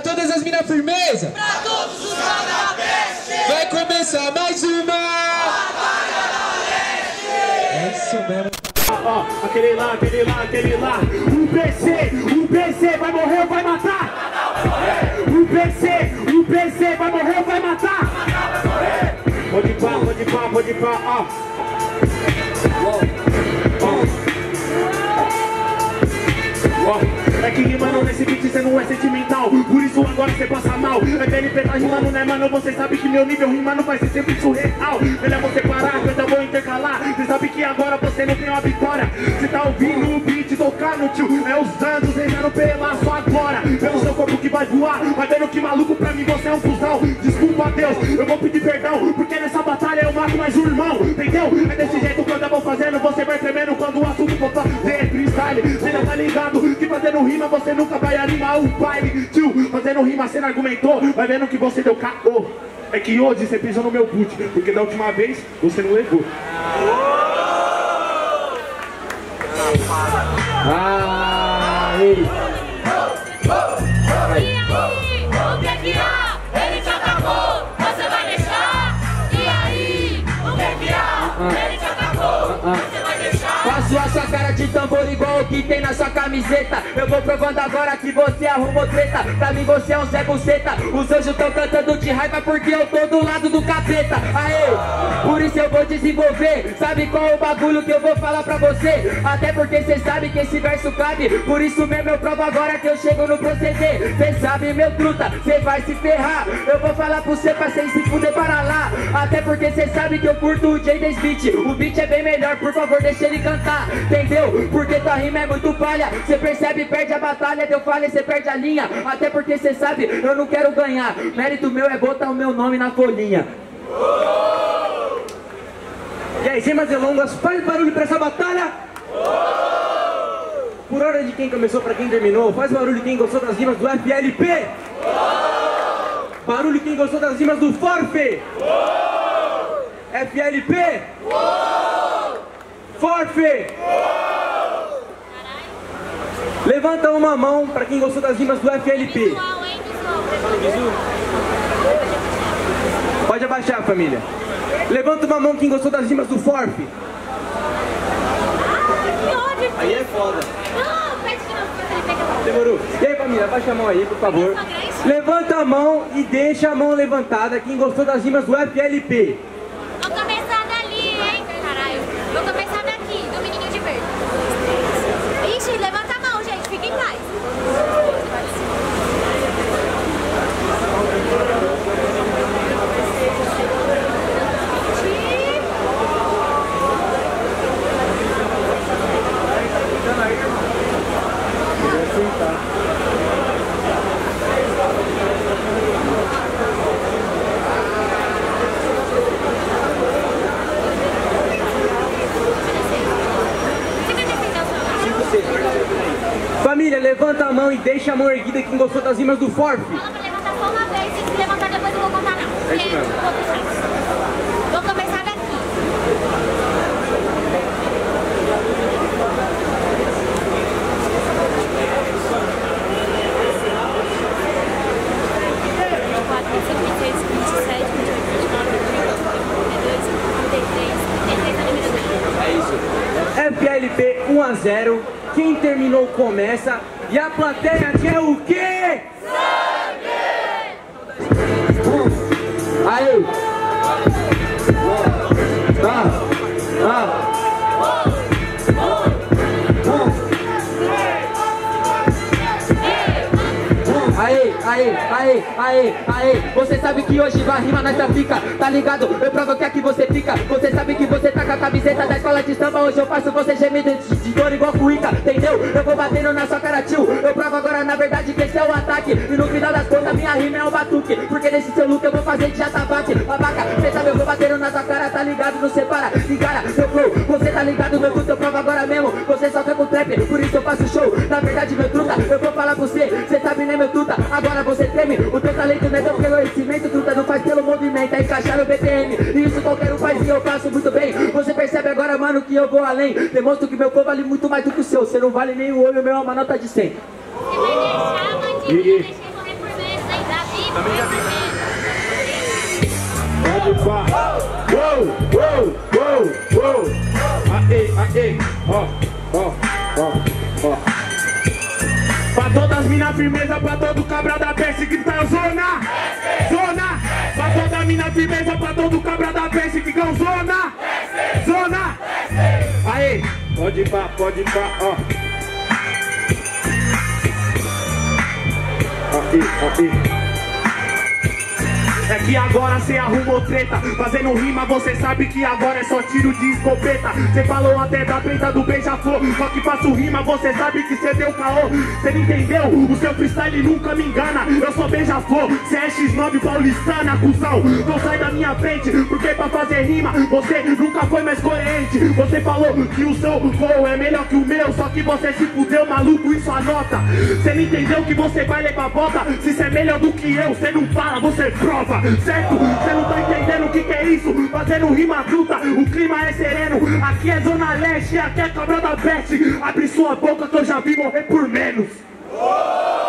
todas as minas firmeza. Pra todos os canabestes. Vai começar mais uma. É isso mesmo. Ó, aquele lá, aquele lá, aquele lá. O PC, o PC vai morrer ou vai matar? O PC, o PC vai morrer ou vai matar? Pode pá, pode pá, pode pá, ó. Ó, É que rimando nesse beat cê não é sentimental Agora cê passa mal. É PLP tá rimando né mano? Você sabe que meu nível rimando vai ser sempre surreal. Melhor você parar que eu vou intercalar. Cê sabe que agora você não tem uma vitória. Cê tá ouvindo o beat tocando tio. É os anjos rezando pela sua glória. Pelo seu corpo que vai voar. Vai vendo que maluco pra mim você é um cuzão Desculpa Deus, eu vou pedir perdão. Porque nessa batalha eu mato mais um irmão Entendeu? É desse jeito que eu vou fazendo Você vai tremendo quando o assunto for fazer fazendo rima você nunca vai animar o baile Tio, fazendo rima você não argumentou Vai vendo que você deu caô É que hoje você pisou no meu boot Porque da última vez você não levou Ah, ei. E aí, o que que há? Ele te atacou, você vai deixar? E aí, o que que há? Ele te atacou, você vai deixar? Faço a sua cara de tambor igual o que tem na camiseta. Eu vou provando agora que você arrumou treta. Pra mim você é um Zé Buceta. Os anjos tão cantando de raiva porque eu tô do lado do capeta. Aê, por isso eu vou desenvolver. Sabe qual é o bagulho que eu vou falar pra você? Até porque cê sabe que esse verso cabe. Por isso mesmo eu provo agora que eu chego no proceder. Cê sabe meu truta, cê vai se ferrar. Eu vou falar pro cê pra cê se fuder para lá. Até porque cê sabe que eu curto o J.D. Beat O beat é bem melhor, por favor deixa ele cantar. Entendeu? Porque tua rima é muito palha Cê percebe, perde a batalha Deu falha, cê perde a linha. Até porque cê sabe, eu não quero ganhar. Mérito meu é botar o meu nome na folhinha. E aí, sem mais delongas, faz barulho pra essa batalha. Por hora de quem começou pra quem terminou Faz barulho quem gostou das rimas do FLP Barulho quem gostou das rimas do Forfe FLP Forfe Levanta uma mão pra quem gostou das rimas do FLP. Pode abaixar, família. Levanta uma mão quem gostou das rimas do Forf. Aí é foda. Demorou. E aí, família, abaixa a mão aí, por favor. Levanta a mão e deixa a mão levantada quem gostou das rimas do FLP. Vou começar dali, hein? Caralho. Vou começar daqui, do menininho de verde. Ixi, levanta a mão, gente. Fica em paz. Você quer defender o seu nome? Família, levanta a mão e deixa a mão erguida quem gostou das rimas do Forf. Fala levantar só uma vez. Se levantar depois eu vou contar, não. É isso mesmo. Vou puxar. Vou começar daqui. FLP 1 a 0. Quem terminou começa. E a plateia quer o quê? Aí, aí, aí Você sabe que hoje vai rima nessa fica Tá ligado? Eu provo que aqui você fica. Você sabe que você tá com a camiseta da escola de samba. Hoje eu faço você gemer de, de dor igual cuíca Entendeu? Eu vou batendo na sua cara, tio. Eu provo agora na verdade que esse é o ataque. E no final das contas minha rima é um batuque. Porque nesse seu look eu vou fazer de atabaque. Babaca, esse show. Na verdade, meu truta, eu vou falar pra você. Cê sabe, né, meu truta? Agora você teme O teu talento não é teu conhecimento Truta não faz pelo movimento, é encaixar no BPM Isso qualquer um faz e eu faço muito bem. Você percebe agora, mano, que eu vou além. Demonstro que meu povo vale muito mais do que o seu. Você não vale nem o olho, meu, é uma nota de 100 Você vai deixar, bandidinha, deixa por hein? Pode pá. Uou, uou, uou, uou. Aê, aê, ó. Firmeza, pra todo cabra da peste que tá zona, zona. Pra toda mina firmeza, pra todo cabra da peste que gão zona, zona. Aê, pode ir pá, pode ir pá, ó. Aí, aí. É que agora cê arrumou treta. Fazendo rima, você sabe que agora é só tiro de escopeta. Cê falou até da preta do beija-flor Só que faço rima, você sabe que cê deu caô. Cê não entendeu? O seu freestyle nunca me engana. Eu sou beija-flor, cê é X9 paulistana, cuzão. Então sai da minha frente, porque pra fazer rima Você nunca foi mais coerente. Você falou que o seu flow é melhor que o meu Só que você se fudeu, maluco, isso anota. Cê não entendeu que você vai levar volta Se cê é melhor do que eu, cê não fala, você prova Certo? Cê não tá entendendo o que que é isso? Fazendo rima bruta, o clima é sereno. Aqui é Zona Leste, aqui é Cabra da Peste Abre sua boca que eu já vi morrer por menos. Barulho